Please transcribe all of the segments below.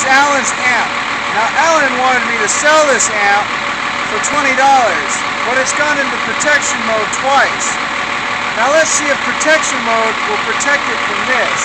is Alan's amp. Now Alan wanted me to sell this amp for $20, but it's gone into protection mode twice. Now let's see if protection mode will protect it from this.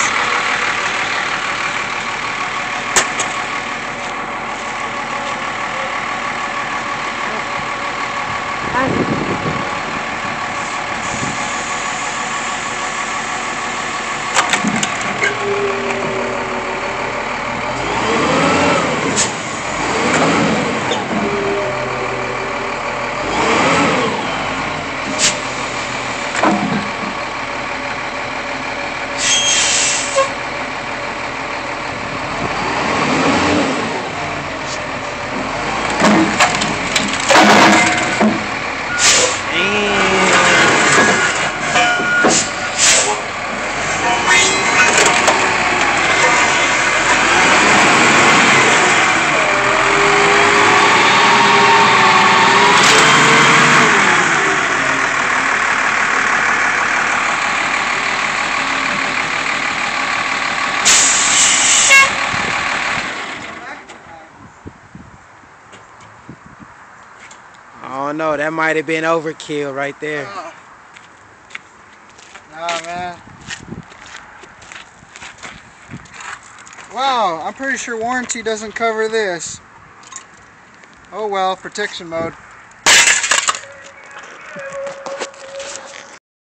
Oh no, that might have been overkill right there. Oh. Nah, man. Wow, I'm pretty sure warranty doesn't cover this. Oh well, protection mode.